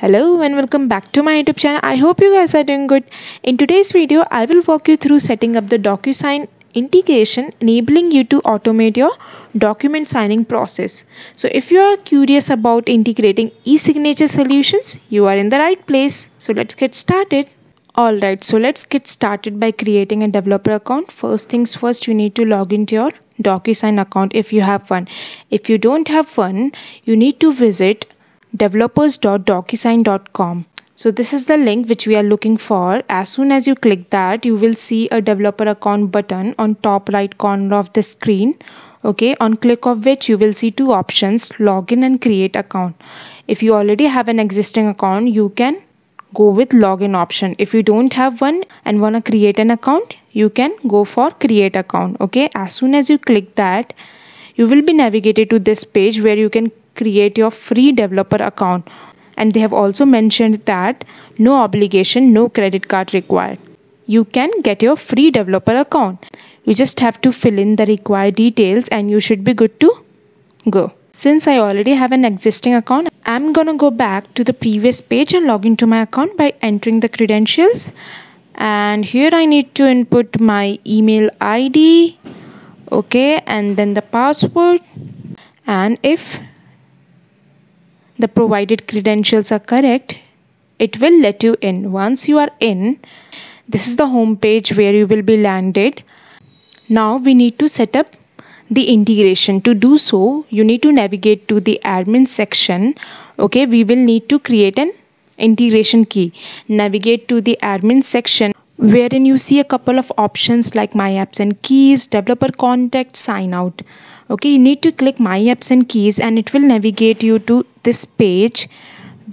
Hello and welcome back to my YouTube channel. I hope you guys are doing good. In today's video, I will walk you through setting up the DocuSign integration enabling you to automate your document signing process. So if you are curious about integrating e-signature solutions, you are in the right place. So let's get started. Alright, so let's get started by creating a developer account. First things first, you need to log into your DocuSign account if you have one. If you don't have one, you need to visit developers.docusign.com. So this is the link which we are looking for. As soon as you click that, you will see a developer account button on top right corner of the screen. Okay, on click of which you will see two options, login and create account. If you already have an existing account, you can go with login option. If you don't have one and want to create an account, you can go for create account. Okay, as soon as you click that, you will be navigated to this page where you can create your free developer account. And they have also mentioned that no obligation no credit card required. You can get your free developer account. You just have to fill in the required details and you should be good to go. Since i already have an existing account i'm to go back to the previous page and log into my account by entering the credentials. And here i need to input my email id okay and then the password. And if the provided credentials are correct, it will let you in. Once you are in, this is the home page where you will be landed. Now we need to set up the integration. To do so, you need to navigate to the admin section. Okay, we will need to create an integration key. Navigate to the admin section wherein you see a couple of options like my apps and keys, developer contact, sign out okay you need to click my apps and keys and it will navigate you to this page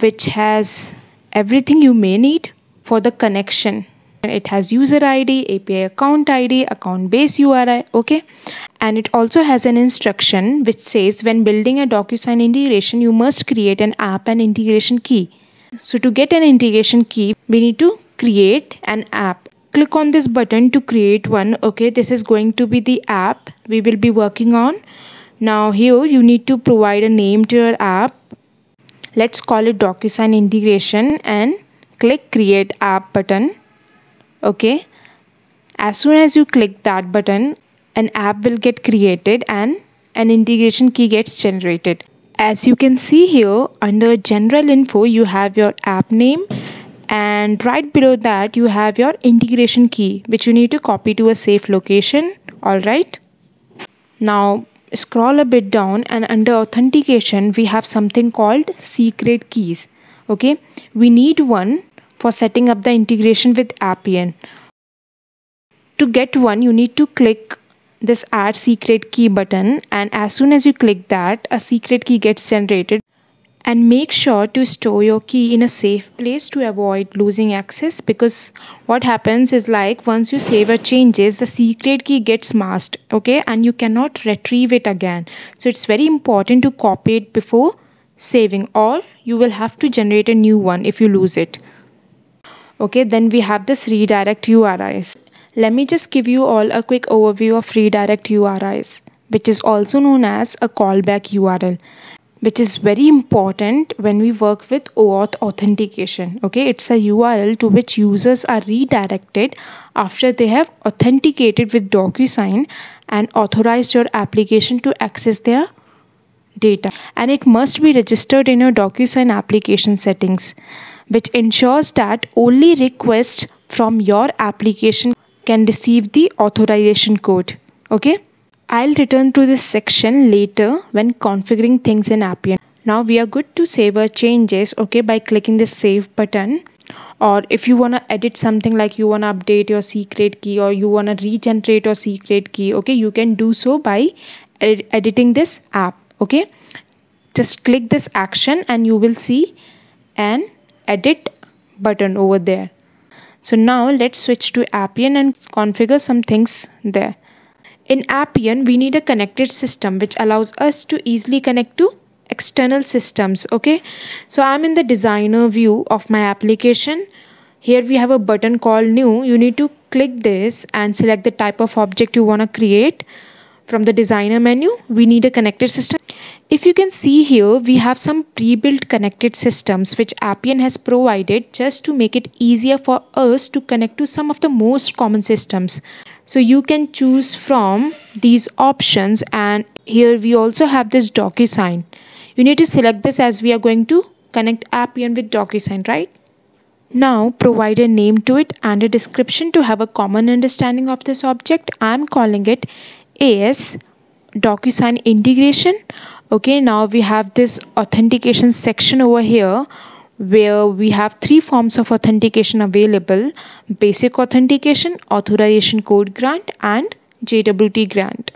which has everything you may need for the connection. It has user id api account id account base uri okay? And it also has an instruction which says when building a docusign integration you must create an app and integration key. So to get an integration key we need to create an app. Click on this button to create one okay? This is going to be the app we will be working on. Now here you need to provide a name to your app let's call it DocuSign integration and click create app button. Okay. As soon as you click that button an app will get created and an integration key gets generated. As you can see here under general info you have your app name and right below that you have your integration key which you need to copy to a safe location. All right. Now scroll a bit down and under authentication we have something called secret keys. Okay? We need one for setting up the integration with appian. To get one you need to click this add secret key button. And as soon as you click that a secret key gets generated and make sure to store your key in a safe place to avoid losing access because what happens is like once you save changes the secret key gets masked okay? And you cannot retrieve it again. So it's very important to copy it before saving or you will have to generate a new one if you lose it. Okay then we have this redirect URIs let me just give you all a quick overview of redirect URIs which is also known as a callback URL which is very important when we work with OAuth authentication. Okay, it's a URL to which users are redirected after they have authenticated with DocuSign and authorized your application to access their data. And it must be registered in your DocuSign application settings, which ensures that only requests from your application can receive the authorization code. Okay. I'll return to this section later when configuring things in Appian. Now we are good to save our changes okay by clicking the save button. Or if you want to edit something like you want to update your secret key or you want to regenerate your secret key okay you can do so by ed editing this app okay? Just click this action and you will see an edit button over there. So now let's switch to Appian and configure some things there in Appian, we need a connected system which allows us to easily connect to external systems. Okay, so I'm in the designer view of my application. Here we have a button called new. You need to click this and select the type of object you want to create. from the designer menu we need a connected system if you can see here we have some pre-built connected systems which appian has provided just to make it easier for us to connect to some of the most common systems so you can choose from these options and here we also have this DocuSign. You need to select this as we are going to connect Appian with DocuSign, right? Now provide a name to it and a description to have a common understanding of this object. I'm calling it AS DocuSign integration. Okay, now we have this authentication section over here where we have three forms of authentication available basic authentication, authorization code grant, and JWT grant.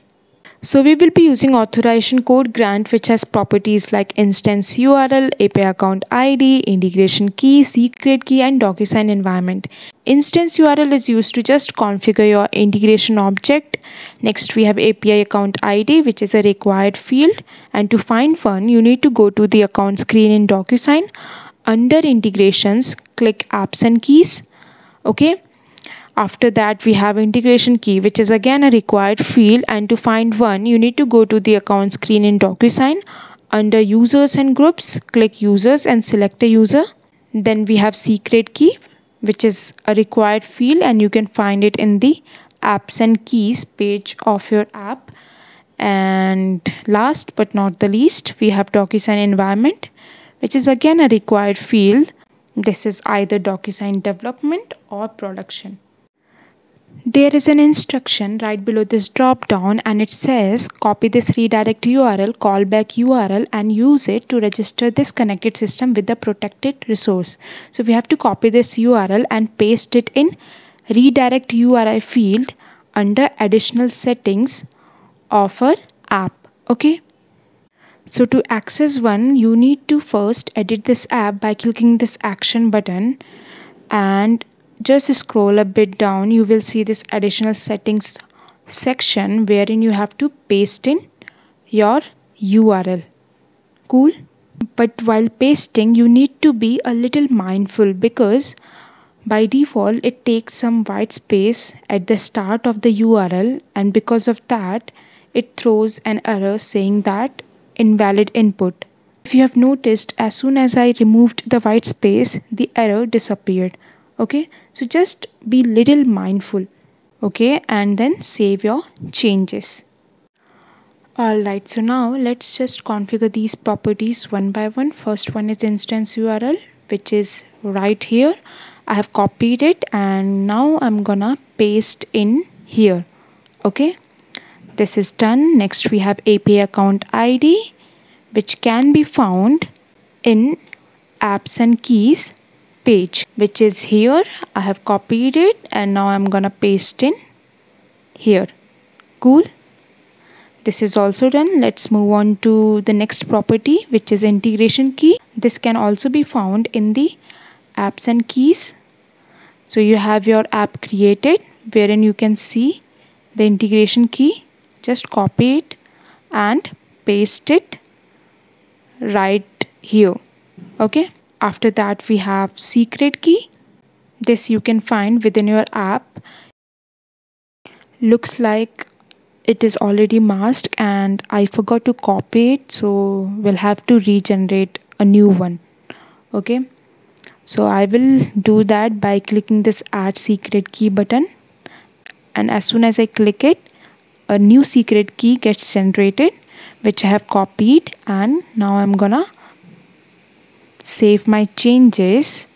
So we will be using authorization code grant which has properties like instance URL, API account ID, integration key, secret key and DocuSign environment. Instance URL is used to just configure your integration object. Next we have API account ID which is a required field and to find one you need to go to the account screen in DocuSign under integrations click apps and keys. Okay. After that we have integration key which is again a required field. And to find one you need to go to the account screen in DocuSign. Under users and groups click users and select a user. Then we have secret key which is a required field and you can find it in the apps and keys page of your app. And last but not the least we have DocuSign environment which is again a required field. This is either DocuSign development or production. There is an instruction right below this drop down and it says copy this redirect URL, callback URL and use it to register this connected system with the protected resource. So we have to copy this URL and paste it in redirect URI field under additional settings of our app. Okay. So to access one, you need to first edit this app by clicking this action button and just scroll a bit down. You will see this additional settings section wherein you have to paste in your URL. Cool? But while pasting, you need to be a little mindful because by default it takes some white space at the start of the URL and because of that it throws an error saying that invalid input. If you have noticed, as soon as I removed the white space, the error disappeared. Okay, so just be little mindful. Okay, and then save your changes. Alright, so now let's just configure these properties one by one. First one is instance URL, which is right here. I have copied it and now I'm gonna paste in here. Okay this is done. Next we have API account ID which can be found in apps and keys page which is here. I have copied it and now I'm gonna paste in here. Cool. This is also done. Let's move on to the next property which is integration key. This can also be found in the apps and keys. So you have your app created wherein you can see the integration key just copy it and paste it right here. Okay? After that we have secret key. This you can find within your app. Looks like it is already masked and I forgot to copy it so we'll have to regenerate a new one. Okay? So I will do that by clicking this add secret key button. And as soon as I click it a new secret key gets generated which I have copied and now I'm gonna save my changes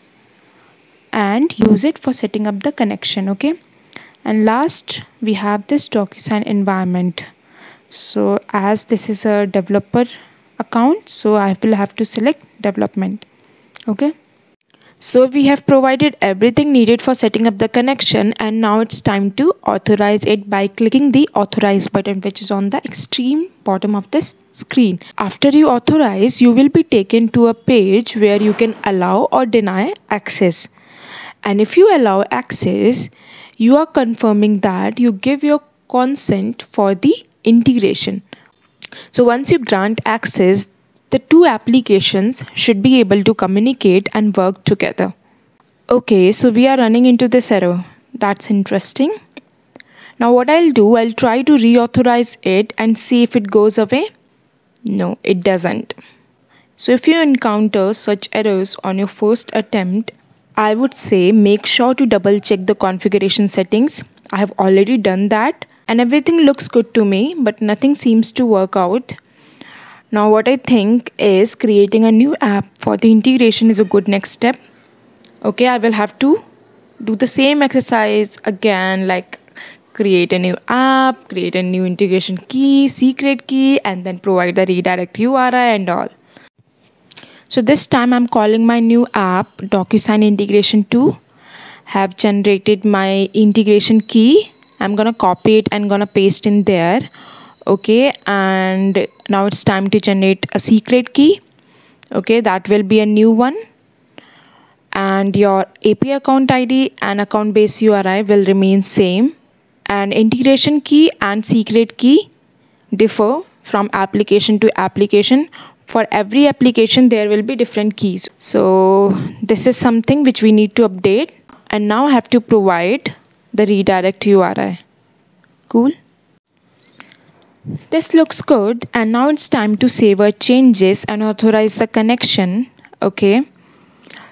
and use it for setting up the connection okay? And last we have this DocuSign environment. So as this is a developer account so I will have to select development okay so we have provided everything needed for setting up the connection and now it's time to authorize it by clicking the authorize button which is on the extreme bottom of this screen. After you authorize, you will be taken to a page where you can allow or deny access. And if you allow access, you are confirming that you give your consent for the integration. So once you grant access, the two applications should be able to communicate and work together. Okay, so we are running into this error. That's interesting. Now what I'll do, I'll try to reauthorize it and see if it goes away. No, it doesn't. So if you encounter such errors on your first attempt, I would say make sure to double check the configuration settings. I have already done that and everything looks good to me, but nothing seems to work out. Now, what I think is creating a new app for the integration is a good next step. Okay, I will have to do the same exercise again, like create a new app, create a new integration key, secret key, and then provide the redirect URI and all. So this time I'm calling my new app DocuSign Integration 2. Have generated my integration key. I'm gonna copy it and gonna paste in there. Okay, and now it's time to generate a secret key. Okay, that will be a new one. And your API account ID and account base URI will remain same. And integration key and secret key differ from application to application for every application there will be different keys so this is something which we need to update and now have to provide the redirect URI cool this looks good and now it's time to save our changes and authorize the connection okay?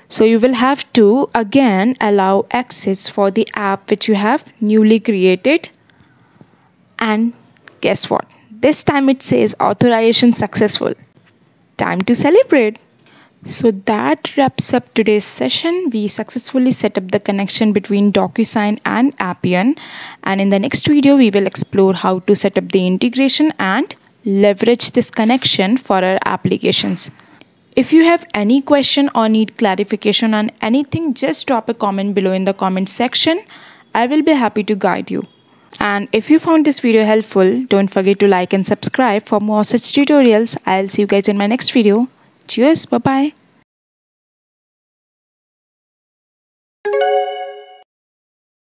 So you will have to again allow access for the app which you have newly created. And guess what? This time it says authorization successful. Time to celebrate. So that wraps up today's session. We successfully set up the connection between DocuSign and Appian. And in the next video, we will explore how to set up the integration and leverage this connection for our applications. If you have any question or need clarification on anything, just drop a comment below in the comment section. I will be happy to guide you. And if you found this video helpful, don't forget to like and subscribe for more such tutorials. I'll see you guys in my next video. Cheers, bye bye.